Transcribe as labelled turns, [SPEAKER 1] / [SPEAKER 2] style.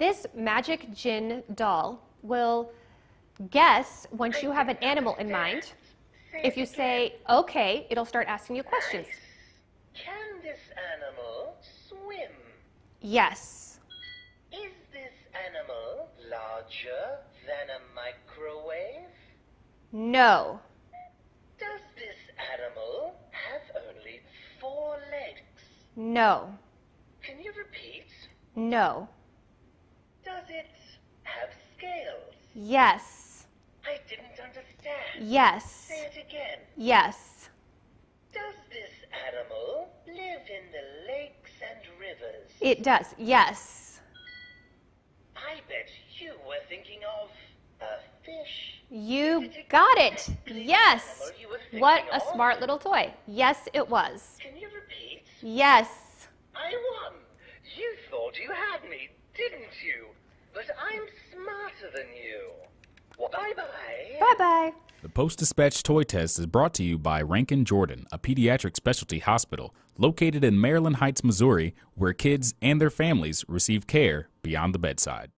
[SPEAKER 1] This magic Jinn doll will guess once you have an animal in mind. If you say, okay, it'll start asking you questions.
[SPEAKER 2] Can this animal swim?
[SPEAKER 1] Yes.
[SPEAKER 2] Is this animal larger than a microwave?
[SPEAKER 1] No.
[SPEAKER 2] Does this animal have only four legs?
[SPEAKER 1] No.
[SPEAKER 2] Can you repeat?
[SPEAKER 1] No.
[SPEAKER 2] Does have scales?
[SPEAKER 1] Yes.
[SPEAKER 2] I didn't understand.
[SPEAKER 1] Yes.
[SPEAKER 2] Say it again.
[SPEAKER 1] Yes.
[SPEAKER 2] Does this animal live in the lakes and rivers?
[SPEAKER 1] It does. Yes.
[SPEAKER 2] I bet you were thinking of a fish.
[SPEAKER 1] You got it. Yes. What a smart little toy. Yes, it was.
[SPEAKER 2] Can you repeat?
[SPEAKER 1] Yes.
[SPEAKER 2] I won. You thought you had me, didn't you? But I'm smarter than you. Bye bye.
[SPEAKER 1] Bye bye.
[SPEAKER 3] The Post Dispatch Toy Test is brought to you by Ranken Jordan, a pediatric specialty hospital located in Maryland Heights, Missouri, where kids and their families receive care beyond the bedside.